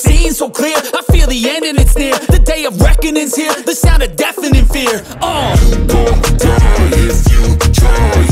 seen so clear. I feel the end and it's near. The day of reckoning's here. The sound of deafening fear. Oh, you gon' die if you try.